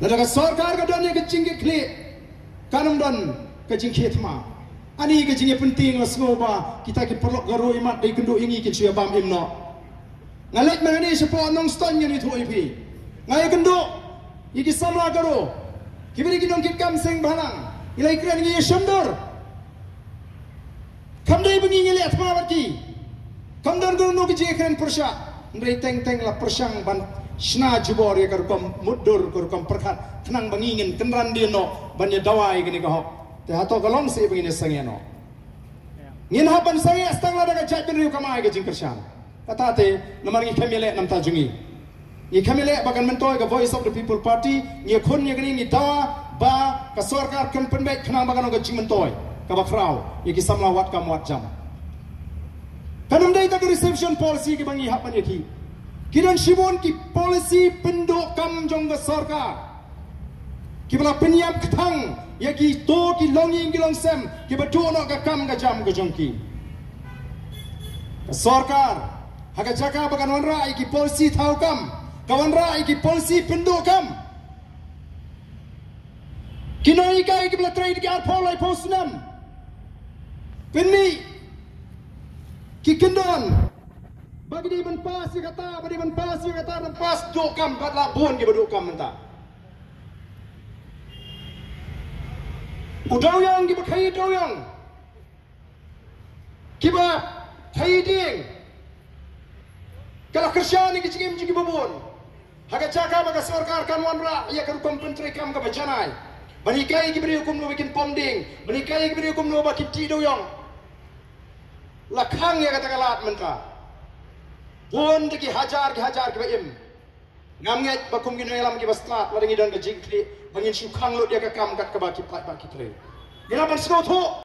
Nada sarkar ka dan ya kecing ke kli. Kanam dan kecing khit ma. Ani kecing penting lah sengoba kita ki perlu garu imat dai kendo ingi ki cia bam imno. Ngalet mana ni sepo nong ston ni tu ipi. Ngai kendo iki samla garu. Kibiri ki dong ki kam sing balang. Ilai kran ngi shandor. Kam dai bengi ngi liat ma barki. Kam dan garu no ki je kran persya. Ndai teng teng la persyang ban Shna jubor ya karukom mudur karukom perkat tenang bangingin kenran dia no banyak dawai gini kau te hato kalong si begini sangi no. Ngin hapan sangi astang lada ka chat bin riu kamai ke jingkershan kata te nomor ngi kamile nam ta jungi. Ngi kamile bagan mentoy ka voice of the people party ngi khun ngi gini ngi dawa ba ka sarkar kan penbek kenang bagan ka jing mentoy ka bakrau ngi kisamla wat kam wat jam kanum dai ta reception policy ki bangi hapan yaki Kiran Shimon ki polisi penduk kam jong ke sarkar. Ki bala penyam ketang ya ki to ki longi ki long sem ki betu no ka kam ka jam ka jong ki. Sarkar haga jaka bagan wan rai ki polisi thau kam kawan rai ki polisi penduk kam. Kinoi kai ki bala trade ki ar polai posnam. Penni ki kendon bagi dia menpas dia kata, bagi dia menpas dia kata, menpas dokam kat labun dia berdokam mentah. Udau yang kita kai udau yang. Kita kai ding. Kalau kerja ni cakap cakap babun. Haga cakap baga sarkar kan wanra, ia kan hukum penteri kam ke bacanai. Banikai kita beri hukum nu bikin pomding. Banikai kita beri hukum nu bagi ti udau yang. Lakang ya kata kalat mentah. Pun ki hajar ki hajar ki baim. Ngam ngai bakum ki noelam ki bastat la dengi dan ke jingkli bangin syukang lu dia ke kam kat ke baki pat baki tre. Gila ban